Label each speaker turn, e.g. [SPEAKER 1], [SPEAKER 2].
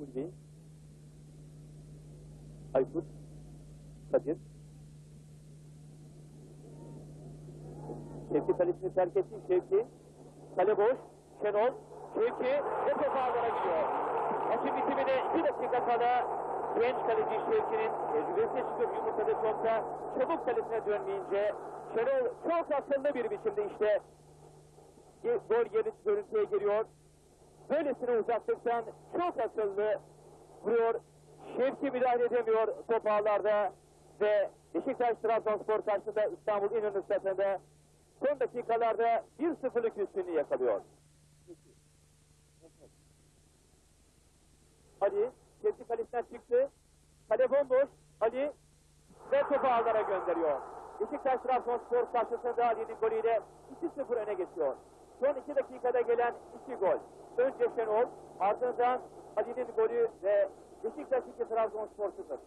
[SPEAKER 1] Ulvi. Aykut. Kadir. Şevki kalesini terk etti. Şevki. Kale boş. Şenol. Şevki. Ve top ağlara gidiyor. Maçın bitimine 2 dakika kala genç kaleci Şevki'nin tecrübesi çıkıp yumurtadı topta çabuk kalesine dönmeyince Şenol çok akıllı bir biçimde işte gol görüntüye giriyor. Böylesine uzaklıktan çok akıllı vuruyor. Şevki müdahale edemiyor top ağlarda ve Beşiktaş Trabzonspor karşısında İstanbul İnönü Stadı'nda son dakikalarda 1-0'lık üstünlüğü yakalıyor. Ali Şevki kalesinden çıktı. Kale bomboş. Ali ve topu ağlara gönderiyor. Beşiktaş Trabzonspor karşısında Ali'nin golüyle 2-0 öne geçiyor. Son 2 dakikada gelen 2 gol. Önce Şenol, ardından Ali'nin golü ve Beşiktaş 2 Trabzonspor 0.